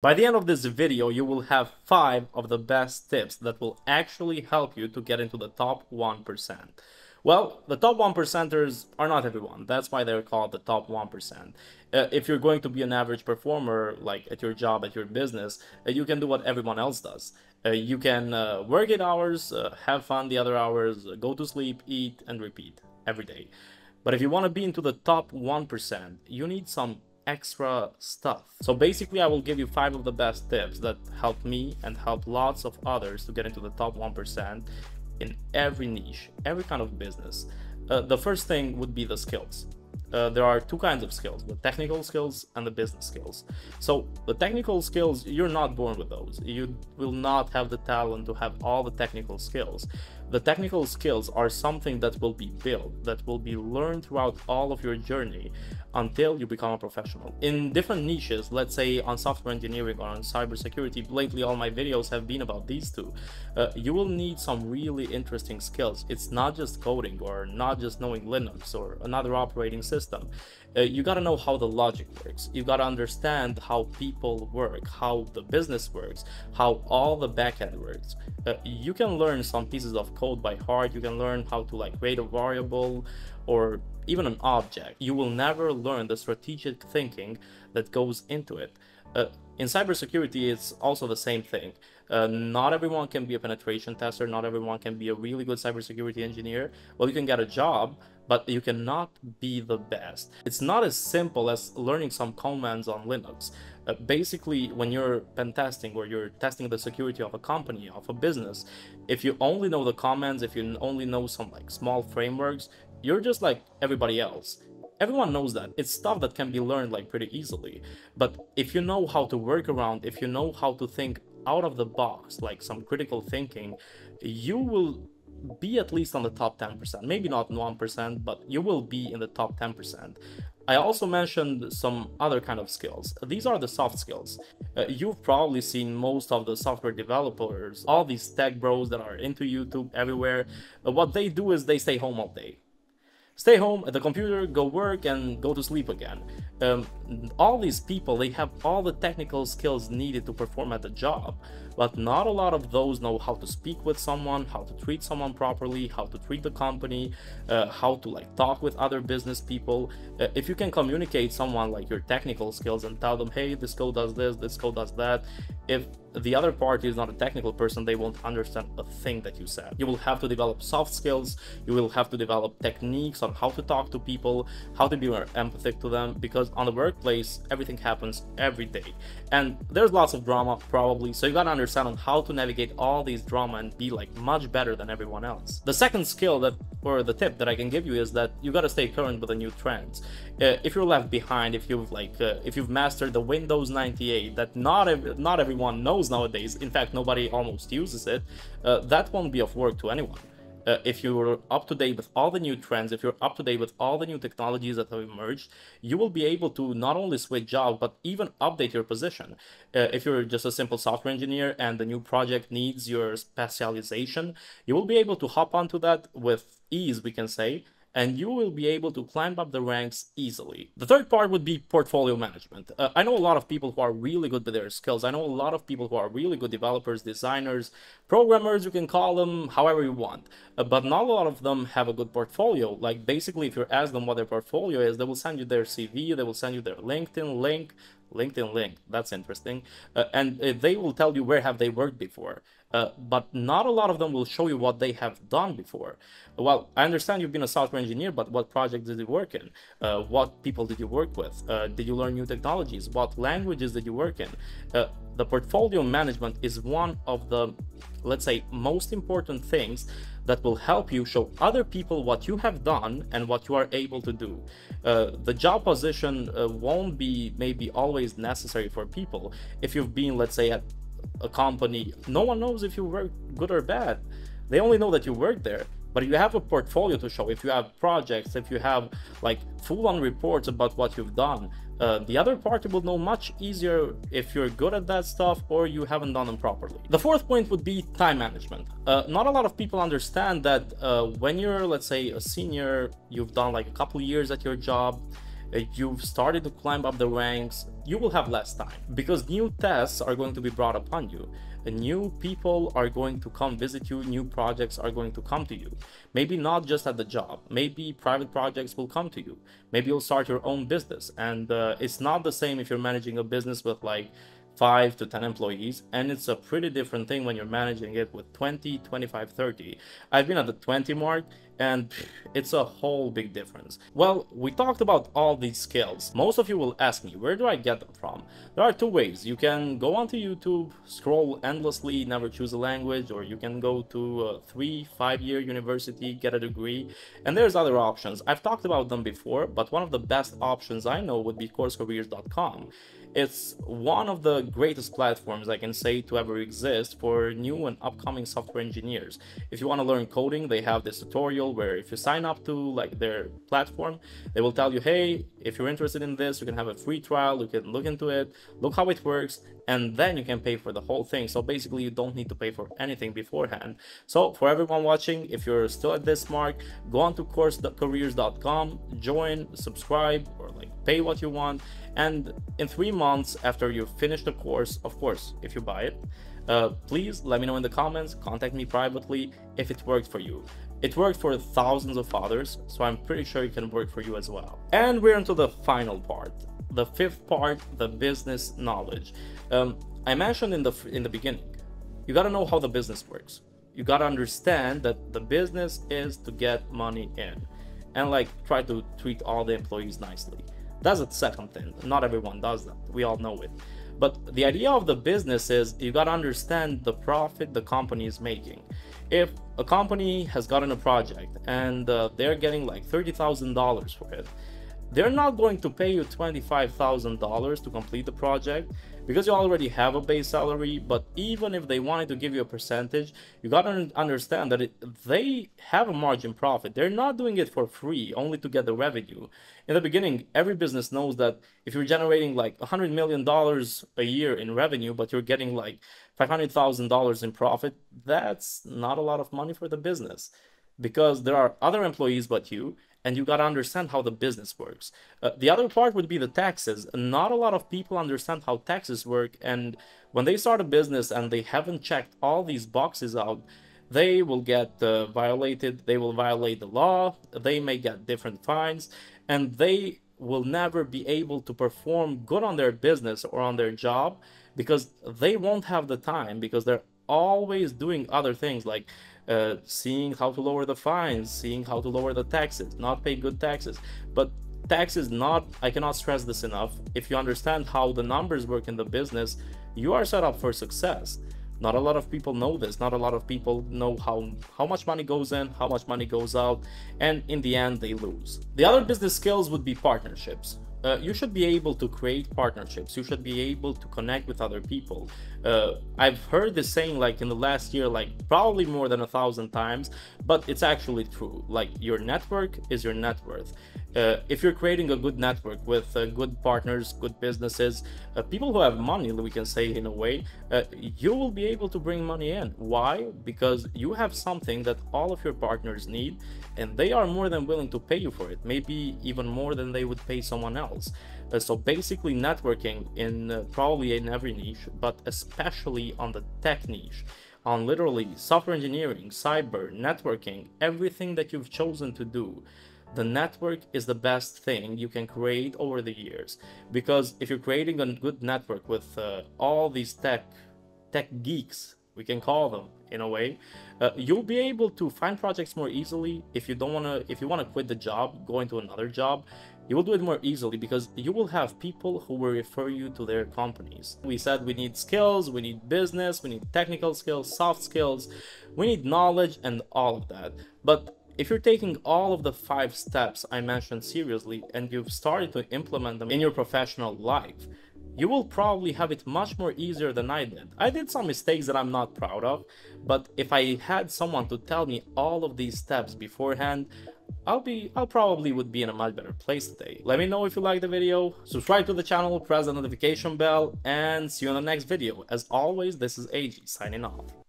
By the end of this video, you will have 5 of the best tips that will actually help you to get into the top 1%. Well, the top 1 percenters are not everyone. That's why they're called the top 1%. Uh, if you're going to be an average performer, like at your job, at your business, uh, you can do what everyone else does. Uh, you can uh, work 8 hours, uh, have fun the other hours, uh, go to sleep, eat, and repeat every day. But if you want to be into the top 1%, you need some extra stuff. So basically I will give you 5 of the best tips that helped me and help lots of others to get into the top 1% in every niche, every kind of business. Uh, the first thing would be the skills. Uh, there are two kinds of skills the technical skills and the business skills so the technical skills you're not born with those you will not have the talent to have all the technical skills the technical skills are something that will be built, that will be learned throughout all of your journey until you become a professional. In different niches, let's say on software engineering or on cybersecurity, lately all my videos have been about these two, uh, you will need some really interesting skills. It's not just coding or not just knowing Linux or another operating system. Uh, you got to know how the logic works. You got to understand how people work, how the business works, how all the backend works. Uh, you can learn some pieces of code by heart. You can learn how to like create a variable or even an object. You will never learn the strategic thinking that goes into it. Uh, in cybersecurity, it's also the same thing. Uh, not everyone can be a penetration tester. Not everyone can be a really good cybersecurity engineer. Well, you can get a job, but you cannot be the best. It's not as simple as learning some commands on Linux. Uh, basically, when you're pen testing or you're testing the security of a company, of a business, if you only know the commands, if you only know some like small frameworks, you're just like everybody else. Everyone knows that. It's stuff that can be learned like pretty easily. But if you know how to work around, if you know how to think out of the box, like some critical thinking, you will be at least on the top 10%. Maybe not 1%, but you will be in the top 10%. I also mentioned some other kind of skills. These are the soft skills. Uh, you've probably seen most of the software developers, all these tech bros that are into YouTube everywhere. Uh, what they do is they stay home all day stay home at the computer, go work, and go to sleep again. Um, all these people, they have all the technical skills needed to perform at the job, but not a lot of those know how to speak with someone, how to treat someone properly, how to treat the company, uh, how to like talk with other business people. Uh, if you can communicate someone like your technical skills and tell them, hey, this code does this, this code does that, if the other party is not a technical person, they won't understand a thing that you said. You will have to develop soft skills, you will have to develop techniques on how to talk to people, how to be more empathic to them, because on the workplace, everything happens every day. And there's lots of drama, probably, so you gotta understand on how to navigate all these drama and be like much better than everyone else. The second skill that, or the tip that I can give you is that you gotta stay current with the new trends. Uh, if you're left behind, if you've like, uh, if you've mastered the Windows 98 that not, ev not everyone knows nowadays, in fact nobody almost uses it, uh, that won't be of work to anyone. Uh, if you're up to date with all the new trends, if you're up to date with all the new technologies that have emerged, you will be able to not only switch jobs, but even update your position. Uh, if you're just a simple software engineer and the new project needs your specialization, you will be able to hop onto that with ease, we can say, and you will be able to climb up the ranks easily. The third part would be portfolio management. Uh, I know a lot of people who are really good with their skills. I know a lot of people who are really good developers, designers, programmers, you can call them however you want. Uh, but not a lot of them have a good portfolio. Like basically, if you ask them what their portfolio is, they will send you their CV, they will send you their LinkedIn link, LinkedIn link. That's interesting. Uh, and uh, they will tell you where have they worked before. Uh, but not a lot of them will show you what they have done before. Well, I understand you've been a software engineer, but what project did you work in? Uh, what people did you work with? Uh, did you learn new technologies? What languages did you work in? Uh, the portfolio management is one of the, let's say, most important things that will help you show other people what you have done and what you are able to do. Uh, the job position uh, won't be maybe always necessary for people. If you've been, let's say, at a company, no one knows if you work good or bad. They only know that you work there. But you have a portfolio to show, if you have projects, if you have like full-on reports about what you've done, uh, the other party will know much easier if you're good at that stuff or you haven't done them properly. The fourth point would be time management. Uh, not a lot of people understand that uh, when you're, let's say, a senior, you've done like a couple years at your job, you've started to climb up the ranks, you will have less time because new tests are going to be brought upon you. New people are going to come visit you, new projects are going to come to you. Maybe not just at the job, maybe private projects will come to you. Maybe you'll start your own business. And uh, it's not the same if you're managing a business with like 5 to 10 employees and it's a pretty different thing when you're managing it with 20 25 30 i've been at the 20 mark and it's a whole big difference. Well we talked about all these skills. Most of you will ask me where do i get them from? There are two ways. You can go onto youtube scroll endlessly never choose a language or you can go to a three five year university get a degree and there's other options. I've talked about them before but one of the best options i know would be coursecareers.com it's one of the greatest platforms I can say to ever exist for new and upcoming software engineers. If you want to learn coding, they have this tutorial where if you sign up to like their platform, they will tell you, hey, if you're interested in this, you can have a free trial, you can look into it, look how it works, and then you can pay for the whole thing. So basically, you don't need to pay for anything beforehand. So for everyone watching, if you're still at this mark, go on to coursecareers.com, join, subscribe, or like pay what you want. And in three months after you finish the course, of course, if you buy it, uh, please let me know in the comments, contact me privately if it worked for you. It worked for thousands of others, so I'm pretty sure it can work for you as well. And we're into the final part, the fifth part, the business knowledge. Um, I mentioned in the in the beginning, you gotta know how the business works. You gotta understand that the business is to get money in, and like try to treat all the employees nicely. That's the second thing. Not everyone does that. We all know it. But the idea of the business is you got to understand the profit the company is making. If a company has gotten a project and uh, they're getting like $30,000 for it, they're not going to pay you $25,000 to complete the project because you already have a base salary. But even if they wanted to give you a percentage, you got to understand that it, they have a margin profit. They're not doing it for free, only to get the revenue. In the beginning, every business knows that if you're generating like $100 million a year in revenue, but you're getting like $500,000 in profit, that's not a lot of money for the business because there are other employees but you and you got to understand how the business works. Uh, the other part would be the taxes. Not a lot of people understand how taxes work, and when they start a business and they haven't checked all these boxes out, they will get uh, violated, they will violate the law, they may get different fines, and they will never be able to perform good on their business or on their job because they won't have the time because they're always doing other things like uh, seeing how to lower the fines, seeing how to lower the taxes, not pay good taxes. But taxes not, I cannot stress this enough. If you understand how the numbers work in the business, you are set up for success. Not a lot of people know this. Not a lot of people know how, how much money goes in, how much money goes out, and in the end, they lose. The other business skills would be partnerships uh, you should be able to create partnerships. You should be able to connect with other people. Uh, i've heard this saying like in the last year like probably more than a thousand times but it's actually true. Like your network is your net worth uh, if you're creating a good network with uh, good partners, good businesses, uh, people who have money, we can say in a way, uh, you will be able to bring money in. Why? Because you have something that all of your partners need, and they are more than willing to pay you for it, maybe even more than they would pay someone else. Uh, so basically, networking in uh, probably in every niche, but especially on the tech niche on literally software engineering, cyber, networking, everything that you've chosen to do the network is the best thing you can create over the years because if you're creating a good network with uh, all these tech tech geeks we can call them in a way uh, you'll be able to find projects more easily if you don't want to if you want to quit the job go into another job you will do it more easily because you will have people who will refer you to their companies. We said we need skills, we need business, we need technical skills, soft skills, we need knowledge and all of that. But if you're taking all of the five steps I mentioned seriously and you've started to implement them in your professional life, you will probably have it much more easier than I did. I did some mistakes that I'm not proud of, but if I had someone to tell me all of these steps beforehand, I'll be I'll probably would be in a much better place today. Let me know if you like the video, subscribe to the channel, press the notification bell, and see you on the next video. As always, this is Egji signing off.